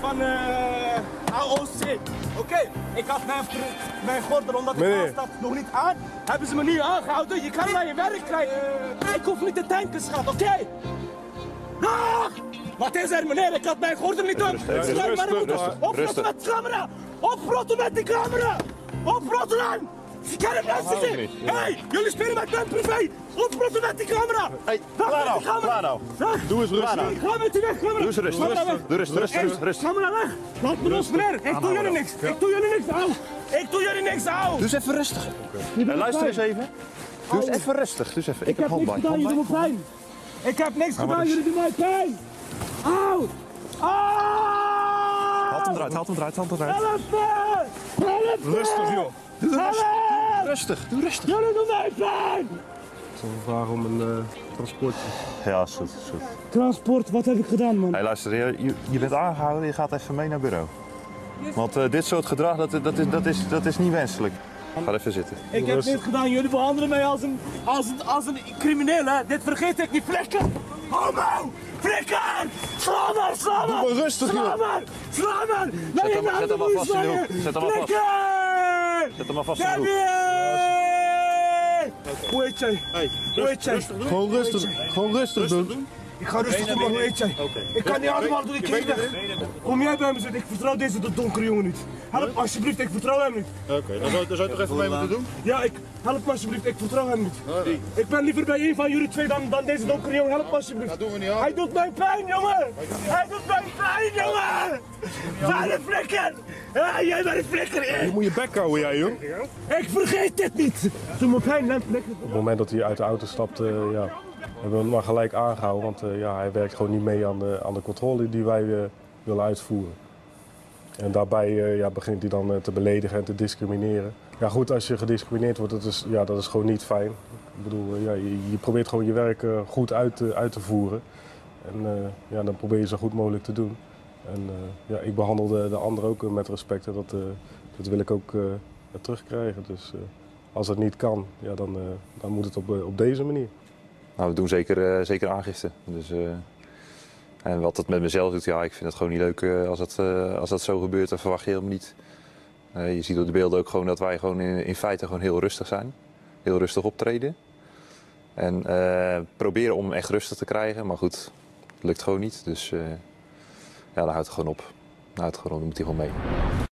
van eh AOC. Oké, ik had mijn, mijn gordel omdat ik aanstap nog niet aan. Hebben ze me niet aangehouden. Je kan naar je werk krijgen. Ik hoef niet te tanken, schat, oké? Ah! Wat is er, meneer? Ik had mijn gordel niet aan. Sluit rustig, Oprotten met de camera. Oprotten met die camera. Oprotten dan. Scherp niet. Hé, hey, jullie spelen met mijn privé. Oprotten met die camera. Hey, Weg klaar nou, die camera. klaar nou. Doe eens rustig. Ik ga met die weg, camera. Doe eens rustig, rustig. rustig, rustig. Camera weg. Laat me los, meneer. Ik doe jullie niks. Ik doe jullie niks, au. Ik doe jullie niks, au. Doe eens even rustig. En luister eens even. Doe eens even rustig. Doe eens even. Ik heb niks gedaan, jullie doen pijn. Ik heb niks gedaan, jullie doen mij pijn. Au. Haal hem Au. eruit, haal hem eruit, haal hem eruit. Help me. Rustig, joh. Rustig. Rustig, doe rustig. Jullie doen mij pijn. Ik zal vragen om een eh, transportje. Ja, is goed, is goed. Transport, wat heb ik gedaan, man? Hey, luister, je, je- je bent aangehouden, je gaat even mee naar bureau. Want eh, dit soort gedrag, dat, dat, is, dat, is, dat is niet wenselijk. Ga even zitten. Ik heb Rustig. niks gedaan, jullie behandelen mij als een, als een, als een crimineel, hè? Dit vergeet ik niet, flikker! Homo! Flikker! Sla maar, sla maar! maar rustig, Sla joh. maar! Sla hem- zet hem maar vast in de moes hoek. gooien. Zet hem maar vast. Zet hem maar vast in de hoek. Hoe heet jij? Hoe heet jij? Gewoon rustig, gewoon rustig doen. Ik ga rustig doen, maar hoe heet jij? Ik kan niet allemaal doen, ik keer weg. Kom jij bij me zitten, ik vertrouw deze donkere jongen niet. Help alsjeblieft, ik vertrouw hem niet. Oké, dan zou, dan zou je toch even mee moeten doen? Ja, ik, help me alsjeblieft, ik vertrouw hem niet. Ik ben liever bij een van jullie twee dan, dan deze donkere jongen, help me alsjeblieft. Dat doen we niet aan. Hij doet mij pijn, jongen! Hij doet mij pijn, jongen! Waar een flikker! Ja, jij bent een flikker! Je moet je bek houden, jij, jong. Ik vergeet dit niet! Pijn, hè, flikker. Op het moment dat hij uit de auto stapte, eh, ja, hebben we hem maar gelijk aangehouden. Want eh, ja, hij werkt gewoon niet mee aan de, aan de controle die wij eh, willen uitvoeren. En daarbij ja, begint hij dan te beledigen en te discrimineren. Ja goed, als je gediscrimineerd wordt, dat is, ja, dat is gewoon niet fijn. Ik bedoel, ja, je, je probeert gewoon je werk goed uit te, uit te voeren. En eh, ja, dan probeer je zo goed mogelijk te doen. En eh, ja, ik behandel de, de ander ook eh, met respect en dat, dat wil ik ook terugkrijgen. Dus als het niet kan, ja, dan, dan moet het op, op deze manier. Nou, we doen zeker, zeker aangifte. Dus, en wat het met mezelf doet, ja, ik vind het gewoon niet leuk als, dat, als dat zo gebeurt. Dat verwacht je helemaal niet. Je ziet op de beelden ook gewoon dat wij gewoon in, in feite gewoon heel rustig zijn. Heel rustig optreden. En proberen om echt rustig te krijgen. Maar goed, lukt gewoon niet. Dus eh, ja, dan houdt het gewoon op. Dan houdt het gewoon op, dan moet hij gewoon mee.